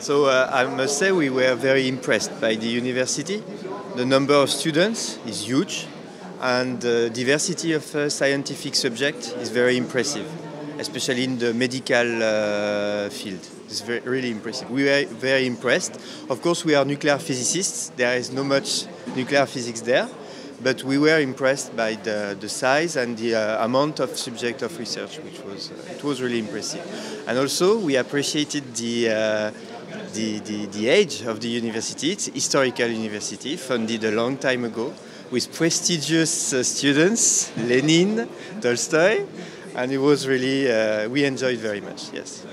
So uh, I must say we were very impressed by the university. The number of students is huge and the diversity of uh, scientific subject is very impressive, especially in the medical uh, field. It's very, really impressive. We were very impressed. Of course, we are nuclear physicists. There is no much nuclear physics there, but we were impressed by the, the size and the uh, amount of subject of research, which was uh, it was really impressive. And also, we appreciated the uh, the, the, the age of the university. It's a historical university, founded a long time ago, with prestigious uh, students, Lenin, Tolstoy, and it was really, uh, we enjoyed very much, yes.